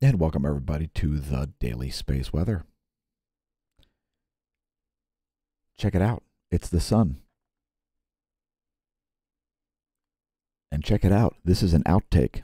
And welcome everybody to the daily space weather. Check it out. It's the sun. And check it out. This is an outtake.